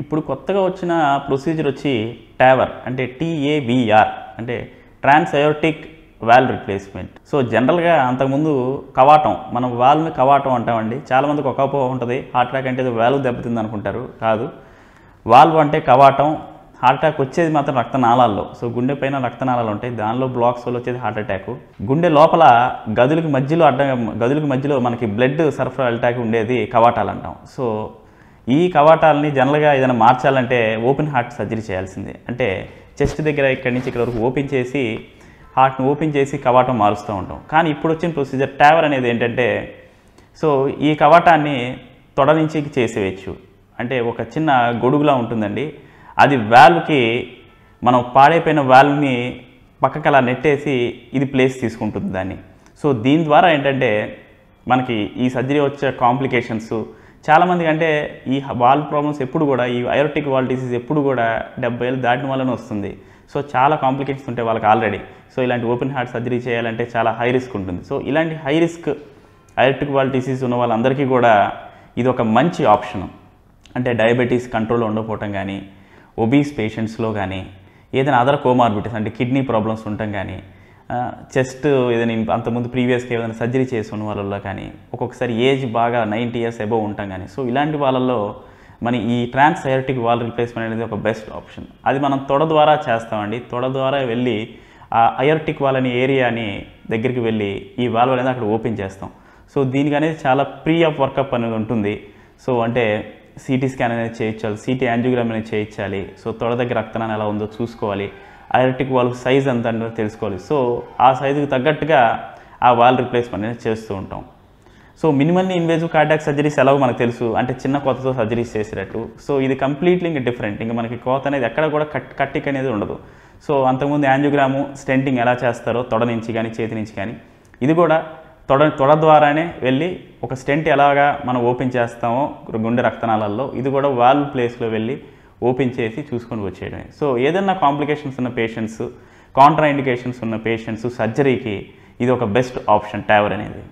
ఇప్పుడు కొత్తగా వచ్చిన ప్రొసీజర్ వచ్చి టావర్ అంటే టీఏవిఆర్ అంటే trans aortic valve replacement so జనరల్గా అంతకుముందు కవాటం మనం వాల్ని కవాటం అంటామండి. చాలామందికి ఒక అపోహ ఉంటుంది హార్ట్ అటాక్ అంటే వాల్వ్ దెబ్బతింది అనుకుంటారు కాదు. వాల్వ్ అంటే కవాటం హార్ట్ అటాక్ వచ్చేది మాత్రం రక్తనాళాల్లో. సో గుండె పైన రక్తనాళాలు ఉంటాయి దానిలో బ్లాక్స్ వల్ల వచ్చేది హార్ట్ అటాక్ గుండె లోపల గదులకి మధ్యలో అడ్డం గదులకి మధ్యలో మనకి బ్లడ్ సరఫరా అటాక్ ఉండేది కవాటాలు అంటాం. సో ఈ కవాటాలని జనరల్గా ఏదైనా మార్చాలంటే ఓపెన్ హార్ట్ సర్జరీ చేయాల్సిందే. అంటే చెస్ట్ దగ్గర ఇక్కడి నుంచి ఇక్కడ వరకు ఓపెన్ చేసి హార్ట్ని ఓపెన్ చేసి కవాటం మారుస్తూ ఉంటాం. కానీ ఇప్పుడు వచ్చిన ప్రొసీజర్ టావర్ అనేది ఏంటంటే సో ఈ కవాటాన్ని తొడ నుంచి చేసేయచ్చు. అంటే ఒక చిన్న గొడుగులా ఉంటుందండి. అది వాల్వ్కి మనం పాడైపోయిన వాల్వ్ని పక్కకి అలా నెట్టేసి ఇది ప్లేస్ తీసుకుంటుంది దాన్ని. సో దీని ద్వారా ఏంటంటే మనకి ఈ సర్జరీ వచ్చే కాంప్లికేషన్స్ చాలామందికి అంటే ఈ వాల్ ప్రాబ్లమ్స్ ఎప్పుడు కూడా ఈ ఐరోటిక్ వాల్ డిసీజ్ ఎప్పుడు కూడా డెబ్బై ఏళ్ళు దాటిన వల్లనే వస్తుంది. సో చాలా కాంప్లికేషన్స్ ఉంటాయి వాళ్ళకి ఆల్రెడీ. సో ఇలాంటి ఓపెన్ హార్ట్ సర్జరీ చేయాలంటే చాలా హై రిస్క్ ఉంటుంది. సో ఇలాంటి high risk aortic valve disease ఉన్న వాళ్ళందరికీ కూడా ఇది ఒక మంచి ఆప్షన్. అంటే డయాబెటీస్ కంట్రోల్లో ఉండకపోవటం కానీ ఒబీస్ పేషెంట్స్లో కానీ ఏదైనా అదర్ కోమార్బిటీస్ అంటే కిడ్నీ ప్రాబ్లమ్స్ ఉండటం కానీ చెస్ట్ ఏదైనా అంతకుముందు ప్రీవియస్గా ఏదైనా సర్జరీ చేసిన వాళ్ళల్లో వాళ్ళలో కానీ ఒక్కొక్కసారి ఏజ్ బాగా నైంటీ ఇయర్స్ అబోవ్ ఉంటాం కానీ సో ఇలాంటి వాళ్ళల్లో మన ఈ ట్రాన్స్ ఐరటిక్ వాల్ రిప్లేస్మెంట్ అనేది ఒక బెస్ట్ ఆప్షన్. అది మనం తొడ ద్వారా చేస్తామండి. తొడ ద్వారా వెళ్ళి ఆ అయర్టిక్ వాల్ అనే ఏరియాని దగ్గరికి వెళ్ళి ఈ వాల్వ్ అనేది అక్కడ ఓపెన్ చేస్తాం. సో దీనికి అనేది చాలా ప్రీ ఆఫ్ వర్కప్ అనేది ఉంటుంది. సో అంటే సిటీ స్కాన్ అనేది చేయించాలి సిటీ యాంజియోగ్రామ్ అనేది చేయించాలి. సో తొడ దగ్గర రక్తనాన్ని ఎలా ఉందో చూసుకోవాలి. ఐరటిక్ వాల్ సైజ్ ఎంత అంటే తెలుసుకోవాలి. సో ఆ సైజుకి తగ్గట్టుగా ఆ వాల్ రిప్లేస్మెంట్ అనేది చేస్తూ ఉంటాం. So minimally invasive cardiac surgeries ఎలాగో మనకు తెలుసు. అంటే చిన్న కోతతో సర్జరీస్ చేసేటట్టు. సో ఇది కంప్లీట్లీ ఇంకా డిఫరెంట్. ఇంకా మనకి కోత అనేది ఎక్కడ కూడా కట్ కట్టిక్ అనేది ఉండదు. సో అంతకుముందు యాంజియోగ్రాము స్టెంటింగ్ ఎలా చేస్తారో తొడ నుంచి కానీ చేతి నుంచి కానీ ఇది కూడా తొడ తొడ ద్వారానే వెళ్ళి ఒక స్టెంట్ ఎలాగా మనం ఓపెన్ చేస్తామో గుండె రక్తనాళాల్లో ఇది కూడా వాల్వ్ ప్లేస్లో వెళ్ళి ఓపెన్ చేసి చూసుకొని వచ్చేయడమే. సో ఏదైనా కాంప్లికేషన్స్ ఉన్న పేషెంట్స్ కాంట్రా ఇండికేషన్స్ ఉన్న పేషెంట్స్ సర్జరీకి ఇది ఒక బెస్ట్ ఆప్షన్ టావర్ అనేది.